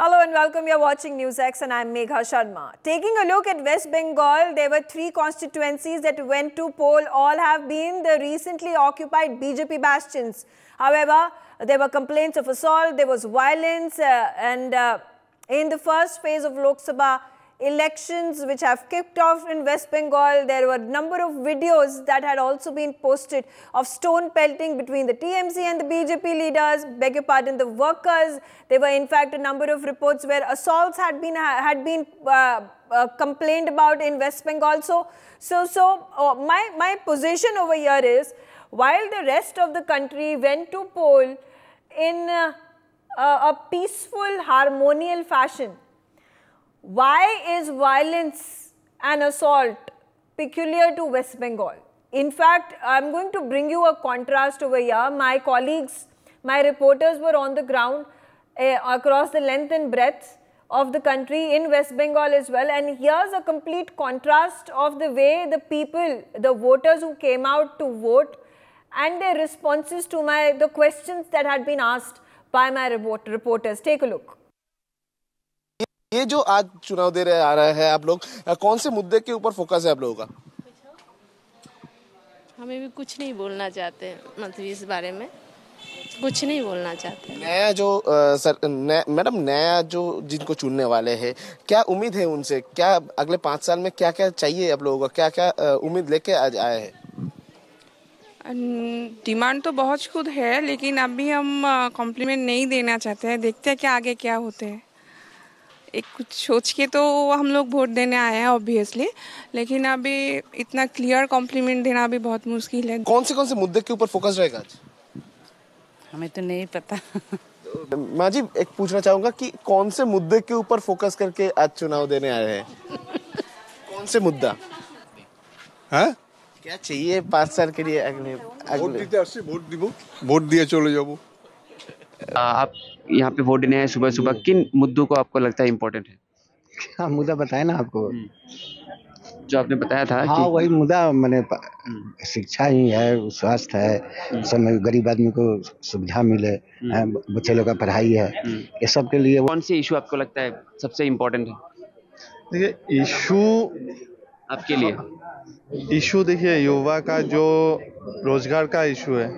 Hello and welcome. You're watching NewsX and I'm Megha Sharma. Taking a look at West Bengal, there were three constituencies that went to poll. All have been the recently occupied BJP bastions. However, there were complaints of assault, there was violence, uh, and uh, in the first phase of Lok Sabha elections which have kicked off in West Bengal, there were a number of videos that had also been posted of stone pelting between the TMC and the BJP leaders, beg your pardon, the workers. There were in fact a number of reports where assaults had been had been uh, uh, complained about in West Bengal. So, so, so uh, my, my position over here is while the rest of the country went to poll in uh, a peaceful, harmonial fashion, why is violence and assault peculiar to West Bengal? In fact, I'm going to bring you a contrast over here. My colleagues, my reporters were on the ground uh, across the length and breadth of the country in West Bengal as well. And here's a complete contrast of the way the people, the voters who came out to vote and their responses to my the questions that had been asked by my report, reporters. Take a look. ये जो आज चुनाव दे रहे आ रहा है आप लोग कौन से मुद्दे के ऊपर फोकस है आप लोगों का? हमें भी कुछ नहीं बोलना चाहते मतलब इस बारे में। कुछ नहीं बोलना चाहते। नया जो आ, सर मैडम नया जो जिनको चुनने वाले हैं क्या उम्मीद है उनसे? क्या अगले पाँच साल में क्या क्या चाहिए आप लोगों का? क्या क्या उम्मीद लेके आज आए हैं? डिमांड तो बहुत खुद है लेकिन अभी हम कॉम्प्लीमेंट नहीं देना चाहते हैं। देखते हैं कि आगे क्या होते हैं। एक कुछ सोच के तो हम लोग वोट देने आए हैं ऑब्वियसली लेकिन अभी इतना क्लियर कॉम्प्लीमेंट देना अभी बहुत मुश्किल है कौन से कौन से मुद्दे के ऊपर फोकस रहेगा आज हमें तो नहीं पता माँ जी एक पूछना चाहूंगा कि कौन से मुद्दे के ऊपर फोकस करके आज चुनाव देने आए हैं कौन से मुद्दा है क्या चाहिए पाँच साल के लिए अगले ভোট দিতে আসছি ভোট দিব ভোট দিয়ে চলে যাব आप यहाँ पे वोट देने आए सुबह सुबह किन मुद्दों को आपको लगता है इम्पोर्टेंट है? क्या मुद्दा बताया ना आपको? जो आपने बताया था हाँ कि वही मुद्दा मैंने शिक्षा ही है स्वास्थ्य है सब गरीब आदमी को सुविधा मिले बच्चे लोग का पढ़ाई है ये सब के लिए कौन से इशू आपको लगता है सबसे इम्पोर्टेंट है? देखिए इशू आपके लिए। इशू देखिए युवा का जो रोज़गार का इशू है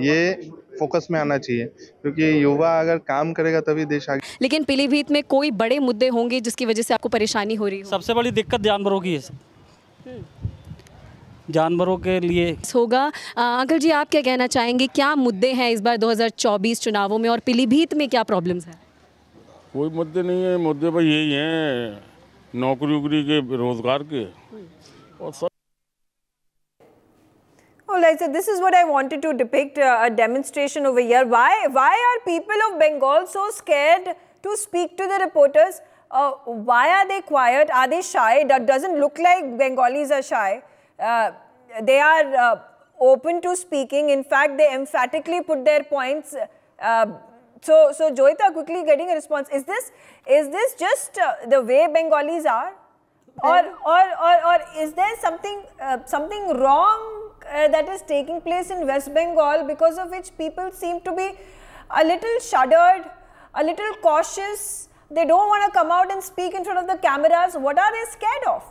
ये फोकस में आना चाहिए क्योंकि युवा अगर काम करेगा तभी देश आगे लेकिन पीलीभीत में कोई बड़े मुद्दे होंगे जिसकी वजह से आपको परेशानी हो रही हो? सबसे बड़ी दिक्कत जानवरों की है जानवरों के लिए होगा। अंकल जी आप क्या कहना चाहेंगे? क्या मुद्दे हैं इस बार 2024 चुनावों में और पीलीभीत में क्या प्रॉब्लम्स हैं? कोई मुद्दे नहीं है मुद्दे भाई यही हैं नौकरी उकरी के रोज़गार के। और सब Right, so this is what I wanted to depict uh, a demonstration over here. Why, why are people of Bengal so scared to speak to the reporters? Uh, why are they quiet? Are they shy? That doesn't look like Bengalis are shy. Uh, they are uh, open to speaking. In fact, they emphatically put their points. Uh, so, so Joita quickly getting a response. Is this, is this just uh, the way Bengalis are? Or, or, or, or is there something, uh, something wrong uh, that is taking place in West Bengal because of which people seem to be a little shuddered, a little cautious. They don't want to come out and speak in front of the cameras. What are they scared of?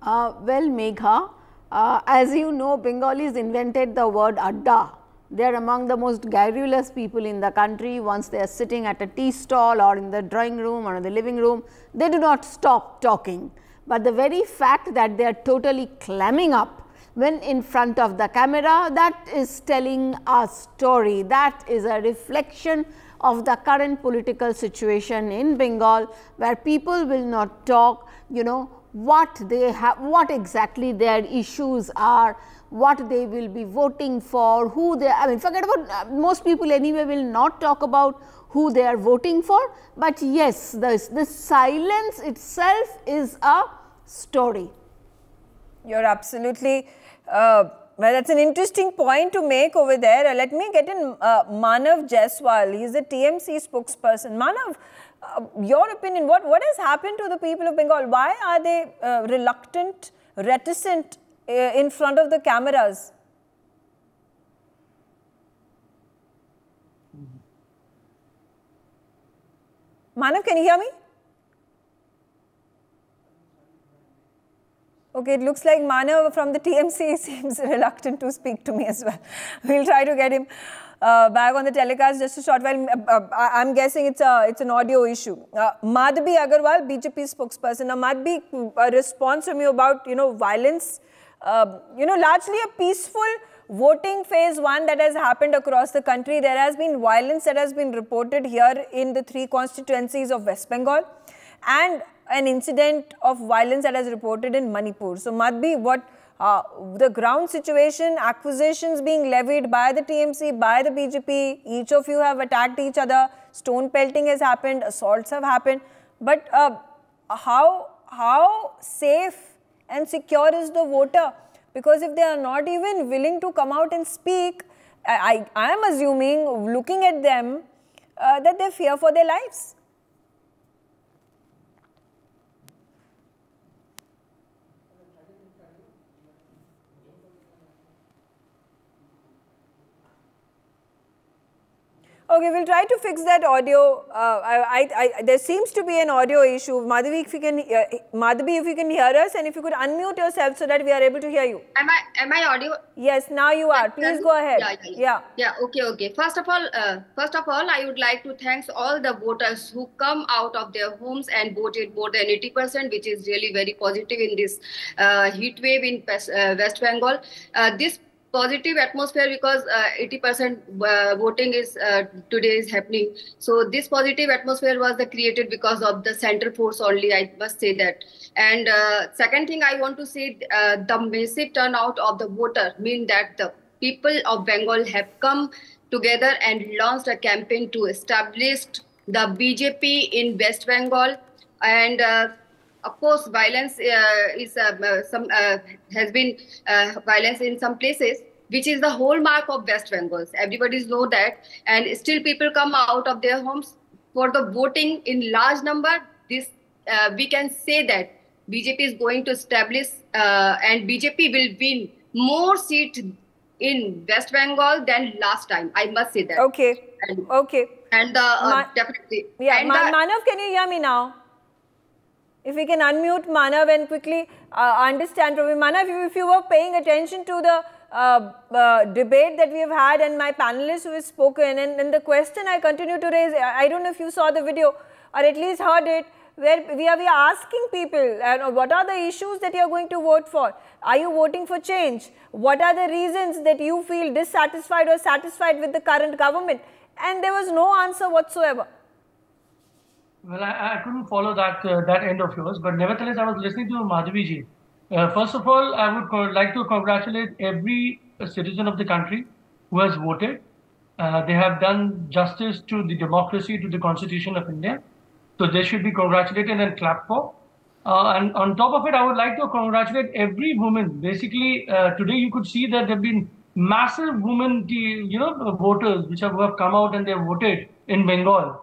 Uh, well, Megha, uh, as you know, Bengalis invented the word adda. They are among the most garrulous people in the country. Once they are sitting at a tea stall or in the drawing room or in the living room, they do not stop talking. But the very fact that they are totally clamming up when in front of the camera that is telling a story that is a reflection of the current political situation in Bengal where people will not talk you know what they have what exactly their issues are what they will be voting for who they I mean forget about uh, most people anyway will not talk about who they are voting for, but yes this, this silence itself is a story. You're absolutely uh, well, that's an interesting point to make over there. Uh, let me get in uh, Manav Jaiswal. He's the TMC spokesperson. Manav, uh, your opinion, what, what has happened to the people of Bengal? Why are they uh, reluctant, reticent uh, in front of the cameras? Manav, can you hear me? Okay, it looks like Manav from the TMC seems reluctant to speak to me as well. We'll try to get him uh, back on the telecast just a short while. Uh, uh, I'm guessing it's a it's an audio issue. Uh, Madhvi Agarwal, BJP spokesperson. Now, Madhvi, a response from you about you know violence. Uh, you know, largely a peaceful voting phase one that has happened across the country. There has been violence that has been reported here in the three constituencies of West Bengal, and an incident of violence that has reported in Manipur. So, Madhvi, what uh, the ground situation, accusations being levied by the TMC, by the BJP, each of you have attacked each other, stone pelting has happened, assaults have happened. But uh, how, how safe and secure is the voter? Because if they are not even willing to come out and speak, I, I, I am assuming, looking at them, uh, that they fear for their lives. Okay, we'll try to fix that audio. Uh, I, I, I, there seems to be an audio issue. Madhavi, if you can, uh, Madhavi, if you can hear us, and if you could unmute yourself so that we are able to hear you. Am I am I audio? Yes, now you are. Please go ahead. Yeah, yeah, yeah. Yeah, okay, okay. First of all, uh, first of all, I would like to thank all the voters who come out of their homes and voted more than 80%, which is really very positive in this uh, heat wave in uh, West Bengal. Uh, this positive atmosphere because uh, 80% uh, voting is uh, today is happening. So this positive atmosphere was the created because of the central force only i must say that. And uh, second thing i want to say uh, the massive turnout of the voter mean that the people of bengal have come together and launched a campaign to establish the bjp in west bengal. And uh, of course, violence uh, is uh, uh, some uh, has been uh, violence in some places, which is the hallmark of West Bengal. Everybody know that, and still people come out of their homes for the voting in large number. This uh, we can say that BJP is going to establish, and BJP will win more seats in West Bengal than last time. I must say that. Okay. And, okay. And uh, Ma- definitely. Yeah, and, Ma- uh, Manav, can you hear me now? If we can unmute Manav and quickly uh, understand from him. Manav, if you, were paying attention to the uh, uh, debate that we have had and my panelists who have spoken, and, and the question I continue to raise, I don't know if you saw the video or at least heard it, where we are, we are asking people, uh, what are the issues that you are going to vote for? Are you voting for change? What are the reasons that you feel dissatisfied or satisfied with the current government? And there was no answer whatsoever. Well, I, I couldn't follow that uh, that end of yours, but nevertheless, I was listening to Madhavi ji. Uh, first of all, I would co- like to congratulate every citizen of the country who has voted. Uh, they have done justice to the democracy, to the Constitution of India. So they should be congratulated and clapped for. Uh, and on top of it, I would like to congratulate every woman. Basically, uh, today you could see that there have been massive women, you know, voters which have, who have come out and they have voted in Bengal.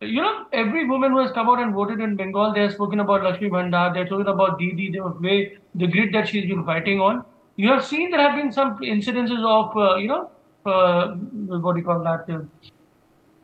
You know, every woman who has come out and voted in Bengal, they have spoken about Lakshmi Bhandar, they have spoken about Didi, the way, the grid that she's been fighting on. You have seen there have been some incidences of, uh, you know, uh, what do you call that? Uh,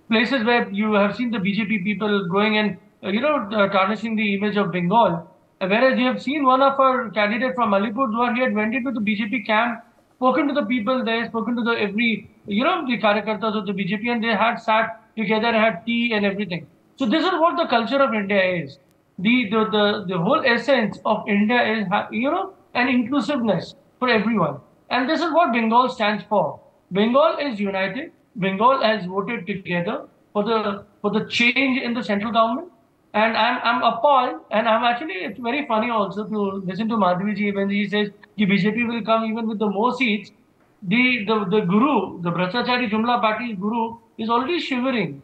places where you have seen the BJP people going and, uh, you know, uh, tarnishing the image of Bengal. Uh, Whereas you have seen one of our candidate from Alipurduar, he had went into the BJP camp, spoken to the people there, spoken to the every, you know, the karyakartas of the BJP, and they had sat together, had tea and everything. So this is what the culture of India is. The the the, the whole essence of India is, you know, an inclusiveness for everyone, and this is what Bengal stands for. Bengal is united. Bengal has voted together for the for the change in the central government. And I'm I'm appalled, and I'm actually it's very funny also to listen to Madhavi ji when he says the BJP will come even with the more seats. The the the guru, the Bhrastachari Jumla Party guru, is already shivering.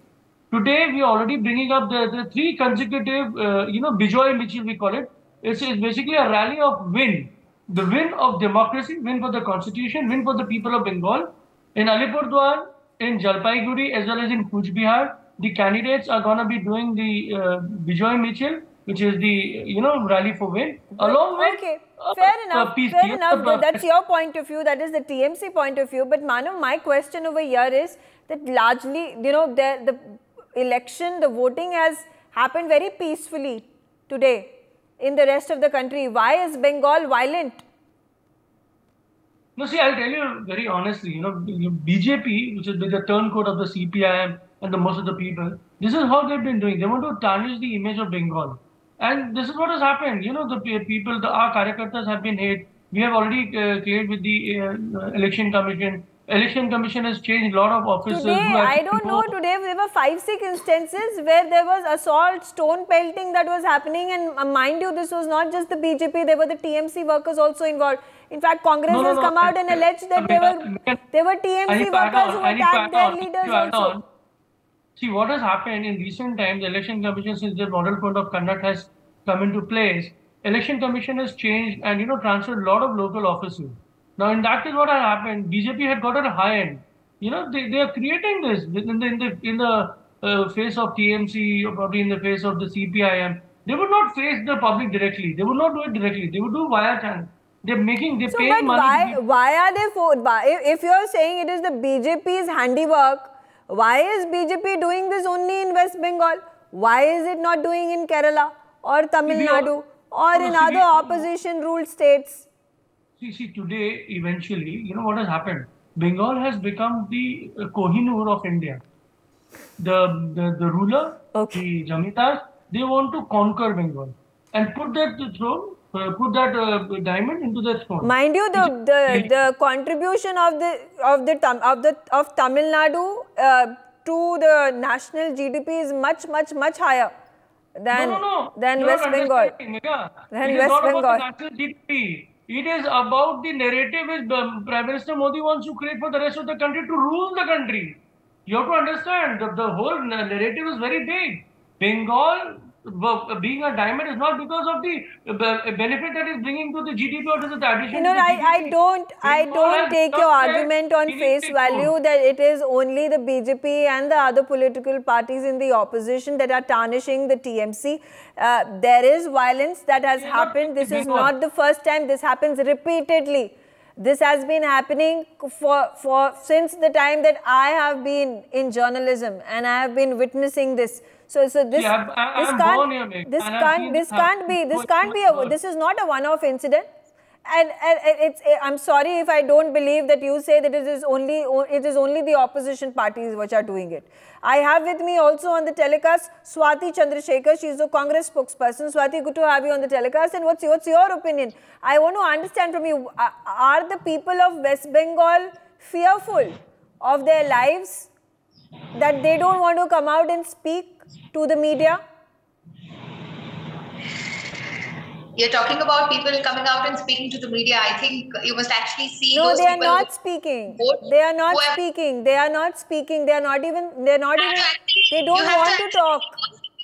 Today we are already bringing up the, the three consecutive, uh, you know, Bijoy Michil we call it. It's, it's basically a rally of win. The win of democracy, win for the constitution, win for the people of Bengal. In Alipurduar, in Jalpaiguri, as well as in Cooch Behar, the candidates are going to be doing the uh, Bijoy Michil, which is the, you know, rally for win, along with Okay, fair enough. peace fair enough. Uh, That's your point of view. That is the TMC point of view. But Manav, my question over here is that largely, you know, there the election, the voting has happened very peacefully today in the rest of the country. Why is Bengal violent? No, see, I'll tell you very honestly, you know, BJP, which is the turncoat of the CPIM and the most of the people, this is how they've been doing. They want to tarnish the image of Bengal. And this is what has happened. You know, the people, the, our Karyakartas have been hit. We have already uh, cleared with the uh, election commission. Election commission has changed a lot of officers. Today, I don't know, today there were five, six instances where there was assault, stone pelting that was happening. And uh, mind you, this was not just the BJP, there were the TMC workers also involved. In fact, Congress No, no, has no, come out and alleged that there were there were TMC workers who I need to attacked their leaders also. See, what has happened in recent times, the election commission, since the model code of conduct has come into place, election commission has changed and, you know, transferred a lot of local offices. Now, in that is what had happened. BJP had got a high end. You know, they, they are creating this in the, in the, in the uh, face of TMC, or probably in the face of the CPIM. They would not face the public directly. They would not do it directly. They would do via channel. They're making, they're So, paying but money. why, why are they for, if if you're saying it is the BJP's handiwork, why is BJP doing this only in West Bengal? Why is it not doing in Kerala or Tamil See, we all- Nadu or in other opposition ruled states? See, see, today, eventually, you know what has happened? Bengal has become the uh, Kohinoor of India. The, the, the ruler, the Jamidars, they want to conquer Bengal and put that to throne, uh, put that uh, diamond into their throne. Mind you, the, the, the contribution of the of the of the of Tamil Nadu uh, to the national GDP is much much much higher than no, no, no. than You're West Bengal. Megha. Than it is West not Bengal. the national GDP. It is about the narrative which um, Prime Minister Modi wants to create for the rest of the country to rule the country. You have to understand that the whole narrative is very big. Bengal being a diamond is not because of the uh, be- benefit that is bringing to the GDP or to the addition. You know, I, I don't I don't take your argument on face value that it is only the BJP and the other political parties in the opposition that are tarnishing the TMC. Uh, there is violence that has happened. This is not the first time. This happens repeatedly. This has been happening for, for since the time that I have been in journalism and I have been witnessing this. So, so this, See, I'm- this can't, born here, Megha, this can't, this can't be, this can't be a, this is not a one-off incident. And, and it's I'm sorry if I don't believe that you say that it is only it is only the opposition parties which are doing it. I have with me also on the telecast Swati Chandrasekhar. She is the Congress spokesperson. Swati, good to have you on the telecast. And what's what's your opinion? I want to understand from you: Are the people of West Bengal fearful of their lives that they don't want to come out and speak to the media? You're talking about people coming out and speaking to the media. I think you must actually see No, those they are not speaking. They are not who have- speaking. They are not speaking. They are not even. They are not even. They don't want to to talk.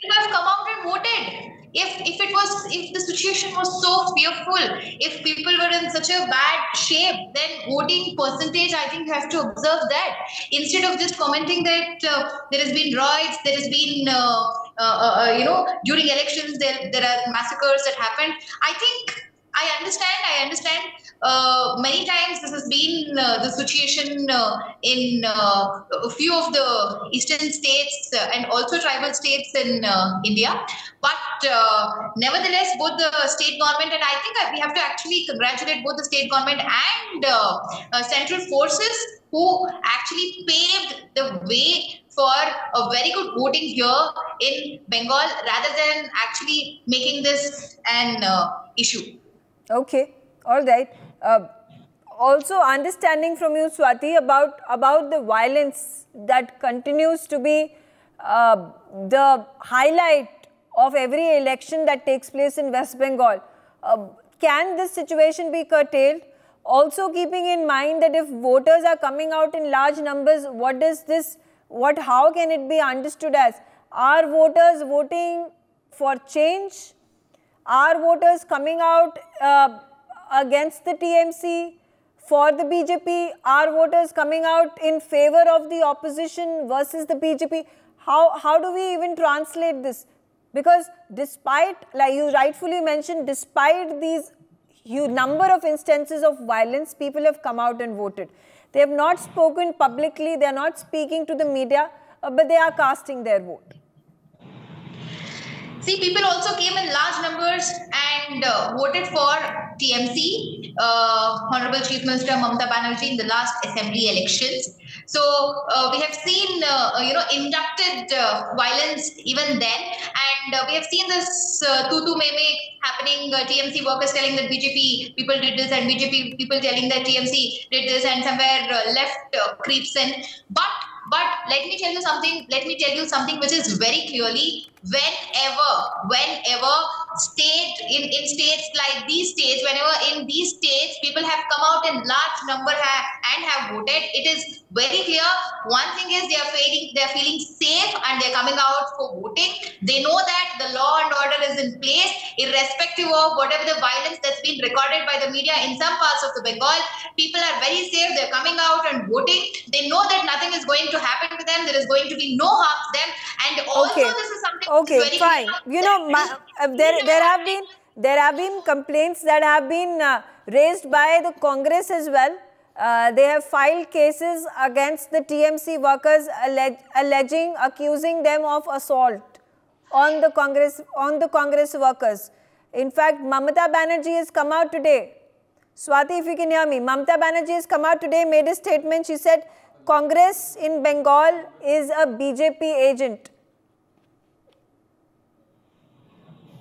who have come out and voted. If if it was if the situation was so fearful, if people were in such a bad shape, then voting percentage, I think you have to observe that instead of just commenting that uh, there has been riots, there has been uh, uh, uh, you know during elections there there are massacres that happened. I think I understand. I understand. Uh, many times this has been uh, the situation uh, in uh, a few of the eastern states uh, and also tribal states in India. But nevertheless, both the state government and I think we have to actually congratulate both the state government and central forces who actually paved the way for a very good voting here in Bengal rather than actually making this an issue. Okay, all right. Uh, also, understanding from you, Swati, about about the violence that continues to be uh, the highlight of every election that takes place in West Bengal. Uh, can this situation be curtailed? Also, keeping in mind that if voters are coming out in large numbers, what does this? What? How can it be understood as? Are voters voting for change? Are voters coming out uh, against the TMC for the BJP? Are voters coming out in favor of the opposition versus the BJP? How, how do we even translate this? Because despite, like you rightfully mentioned, despite these huge number of instances of violence, people have come out and voted. They have not spoken publicly, they are not speaking to the media. uh, but they are casting their vote. See, people also came in large numbers and uh, voted for TMC, uh, Honorable Chief Minister Mamata Banerjee in the last assembly elections. So uh, we have seen, uh, you know, inducted uh, violence even then, and uh, we have seen this uh, tutu meme happening. Uh, TMC workers telling that BJP people did this, and BJP people telling that TMC did this, and somewhere uh, left uh, creeps in. But but let me tell you something. Let me tell you something which is very clearly whenever, whenever state in, in states like these states, whenever in these states people have come out in large number ha- and have voted, it is very clear. One thing is they are feeling they are feeling safe and they are coming out for voting. They know that the law and order is in place, irrespective of whatever the violence that's been recorded by the media in some parts of the Bengal. People are very safe. They're coming out and voting. They know that nothing is going to happen to them. There is going to be no harm to them. And also, okay. this is something Okay, very fine. clear You know, ma- uh, there there have been there have been complaints that have been uh, raised by the Congress as well. Uh, they have filed cases against the TMC workers, alleg- alleging, accusing them of assault on the Congress on the Congress workers. In fact, Mamata Banerjee has come out today. Swati, if you can hear me, Mamata Banerjee has come out today, made a statement. She said, Congress in Bengal is a BJP agent.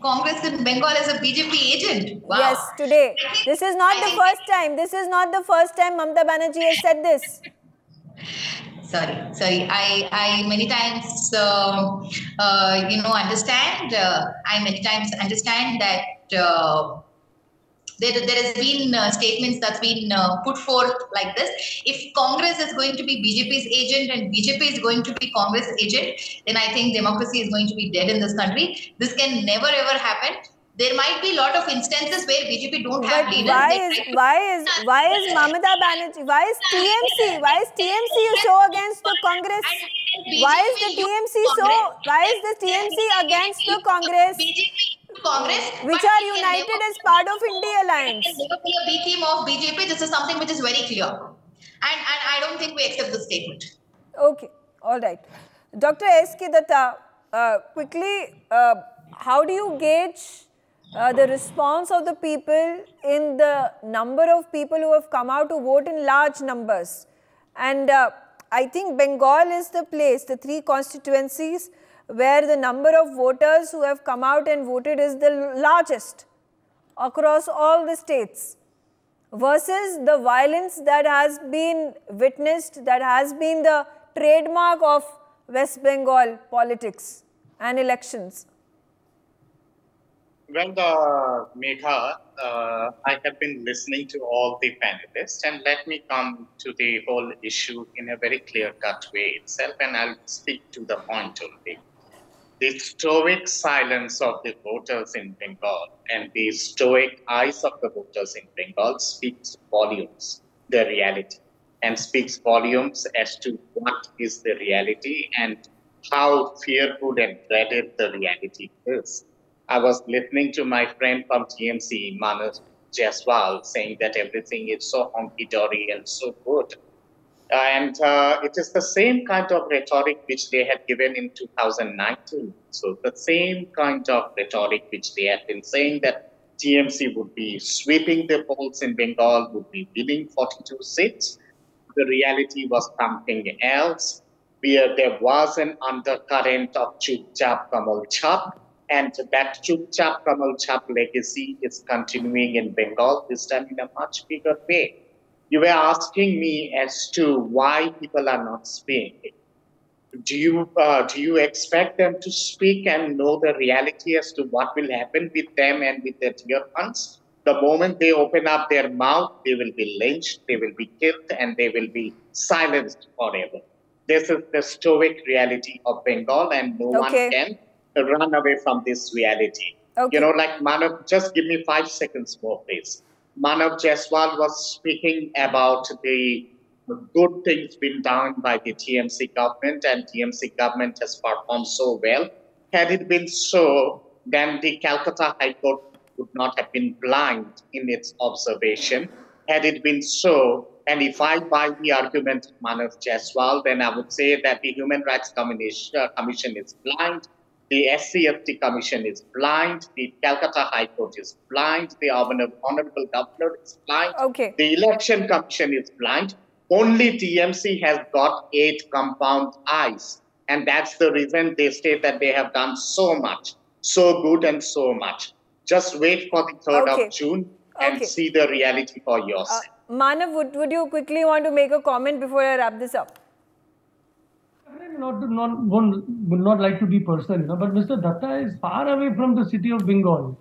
Congress in Bengal is a BJP agent. Wow. Yes, today. This is not the first time. This is not the first time Mamata Banerjee has said this. sorry sorry i i many times um, uh, you know understand uh, i many times understand that uh, there, there has been uh, statements that's been uh, put forth like this if congress is going to be bjp's agent and bjp is going to be congress agent then i think democracy is going to be dead in this country this can never ever happen there might be a lot of instances where BJP don't have leaders. why is why is why is Mamata Banerjee? Why is TMC? Why is TMC so against the Congress? Why is the TMC so? Why is the TMC against the Congress? Congress, which are united as part of India Alliance. It can never be a B team of BJP. This is something which is very clear, and and I don't think we accept this statement. Okay, all right. Dr. S. K. Datta, uh, quickly, uh, how do you gauge uh, the response of the people in the number of people who have come out to vote in large numbers? And uh, I think Bengal is the place, the three constituencies where the number of voters who have come out and voted is the largest across all the states versus the violence that has been witnessed, that has been the trademark of West Bengal politics and elections. Well, uh, Megha, uh, I have been listening to all the panelists, and let me come to the whole issue in a very clear cut way itself, and I'll speak to the point only. The stoic silence of the voters in Bengal and the stoic eyes of the voters in Bengal speaks volumes, the reality, and speaks volumes as to what is the reality and how fearful and dreaded the reality is. I was listening to my friend from TMC, Manas Jaiswal, saying that everything is so honky dory and so good. And uh, it is the same kind of rhetoric which they had given in 2019. So, the same kind of rhetoric which they had been saying that TMC would be sweeping the polls in Bengal, would be winning 42 seats. The reality was something else, where there was an undercurrent of Chup Chap Kamal Chap, and that Chup Chap Kamal Chap legacy is continuing in Bengal, this time in a much bigger way. You were asking me as to why people are not speaking. Do you uh, do you expect them to speak and know the reality as to what will happen with them and with their dear ones? The moment they open up their mouth, they will be lynched, they will be killed, and they will be silenced forever. This is the stoic reality of Bengal, and no Okay. one can run away from this reality. Okay. You know, like Manav, just give me five seconds more, please. Manav Jaiswal was speaking about the good things being done by the TMC government, and TMC government has performed so well. Had it been so, then the Calcutta High Court would not have been blind in its observation. Had it been so, And if I buy the argument Manav Jaiswal, then I would say that the Human Rights uh, Commission is blind, the SC/ST Commission is blind, the Calcutta High Court is blind, the Honorable Governor is blind, Okay. the Election Commission is blind. Only TMC has got eight compound eyes. And that's the reason they state that they have done so much, so good and so much. Just wait for the 3rd Okay. of June and Okay. see the reality for Uh, yourself. Manav, would, would you quickly want to make a comment before I wrap this up? Not to, not would not like to be personal, you know, but Mr. Datta is far away from the city of Bengal,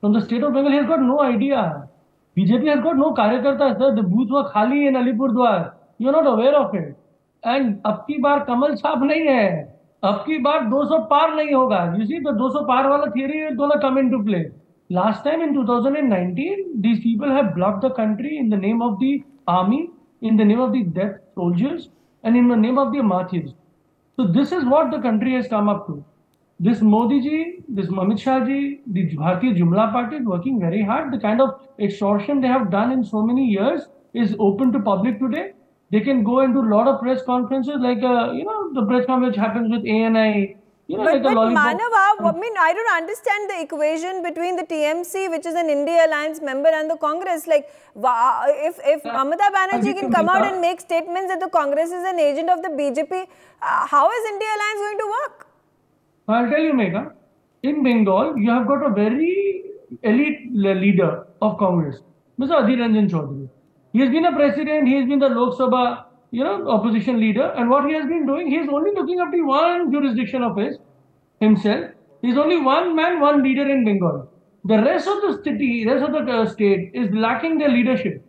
from the state of Bengal. He has got no idea. BJP has got no karyakarta, sir. The booth was khali in Alipurdwar. You are not aware of it. And अब की बार कमल छाप नहीं है अब की बार 200 पार नहीं होगा you see the 200 पार वाला theory is gonna come into play last time in 2019 these people have blocked the country in the name of the army in the name of the death soldiers and in the name of the martyrs so this is what the country has come up to. This Modi ji, this Amit Shah ji, the Bharatiya Jumla party is working very hard. The kind of extortion they have done in so many years is open to public today. They can go and do a lot of press conferences like, uh, you know, the press conference happens with ANI, you know, but like but a lollipop. Manav, I mean, I don't understand the equation between the TMC, which is an India Alliance member, and the Congress. Like, if if Mamata Banerjee can come out and make statements that the Congress is an agent of the BJP, uh, how is India Alliance going to work? I'll tell you, Megha, in Bengal, you have got a very elite leader of Congress, Mr. Adhir Ranjan Chaudhary. He has been a president, he has been the Lok Sabha, you know, opposition leader, and what he has been doing, he is only looking up to one jurisdiction of his, himself. He is only one man, one leader in Bengal. The rest of the city, rest of the uh, state is lacking their leadership.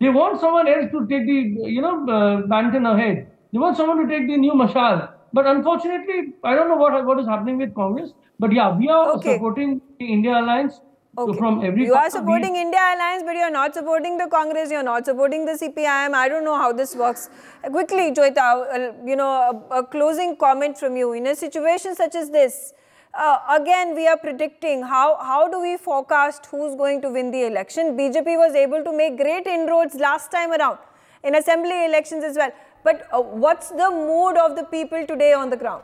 They want someone else to take the, you know, uh, Banton ahead. They want someone to take the new Mashal. But unfortunately, I don't know what what is happening with Congress. But yeah, we are Okay. supporting the India Alliance from every. You are corner. We- supporting India Alliance, but you are not supporting the Congress. You are not supporting the CPIM. I don't know how this works. Quickly, Joita, uh, you know, a, a closing comment from you in a situation such as this. Uh, again, we are predicting how how do we forecast who's going to win the election? BJP was able to make great inroads last time around in assembly elections as well. But uh, what's the mood of the people today on the ground?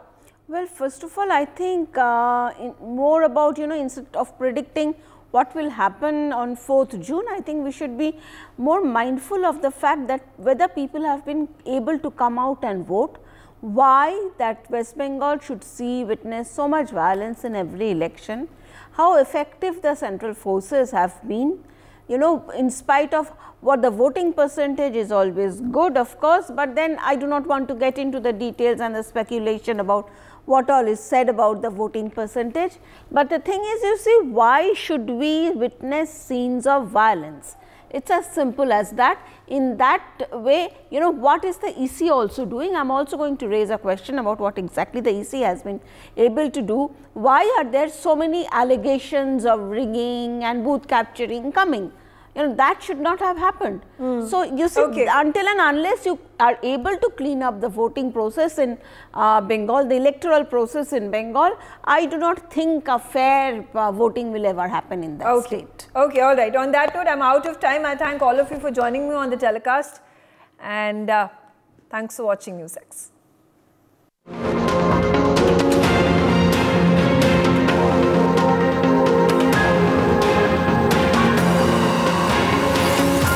Well, first of all, I think uh, in, more about, you know, instead of predicting what will happen on 4th June, I think we should be more mindful of the fact that whether people have been able to come out and vote, why that West Bengal should see, witness so much violence in every election, how effective the central forces have been, you know, in spite of what the voting percentage is always good, of course, but then I do not want to get into the details and the speculation about what all is said about the voting percentage. But the thing is, you see, why should we witness scenes of violence? It's as simple as that. In that way, you know, what is the EC also doing? I am also going to raise a question about what exactly the EC has been able to do. Why are there so many allegations of rigging and booth capturing coming? You know, that should not have happened. So, you see, until and unless you are able to clean up the voting process in uh, Bengal, the electoral process in Bengal, I do not think a fair uh, voting will ever happen in that Okay. state. Okay, all right. On that note, I'm out of time. I thank all of you for joining me on the telecast. And uh, thanks for watching NewsX.